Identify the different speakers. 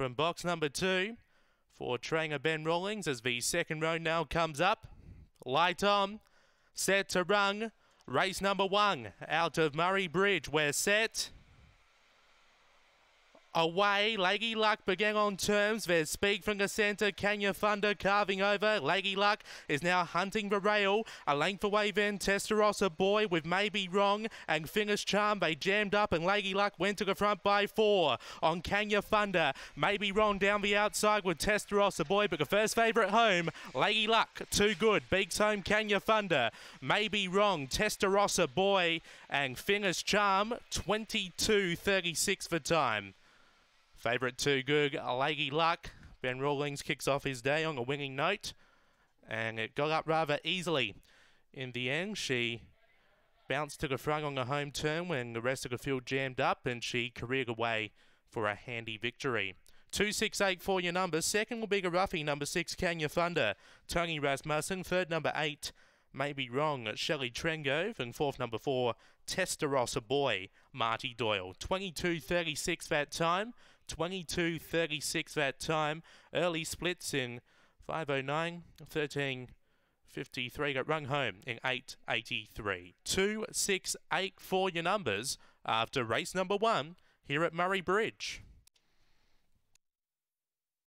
Speaker 1: from box number two for trainer Ben Rawlings as the second row now comes up. Light on, set to run. Race number one out of Murray Bridge. We're set. Away, Leggy Luck began on terms. There's speed from the centre. Kenya Thunder carving over. Leggy Luck is now hunting the rail. A length away then, Testarossa Boy with Maybe Wrong and Finish Charm. They jammed up and Leggy Luck went to the front by four. On Kenya Thunder, Maybe Wrong down the outside with Testarossa Boy, but the first favourite home, Leggy Luck, too good. Beaks home Kenya Thunder. Maybe Wrong, Testarossa Boy and Finish Charm, 22.36 for time. Favourite too good, Leggy Luck. Ben Rawlings kicks off his day on a winning note. And it got up rather easily. In the end, she bounced to the front on the home turn when the rest of the field jammed up and she careered away for a handy victory. 268 for your numbers. Second will be Garuffi, number six, Kenya Thunder. Tony Rasmussen, third, number eight, Maybe Wrong, Shelley Trengove. And fourth, number four, Testarossa Boy, Marty Doyle. 22.36 that time. 22.36 that time. Early splits in 5.09, 13.53. Got rung home in 8.83. 2.68 for your numbers after race number one here at Murray Bridge.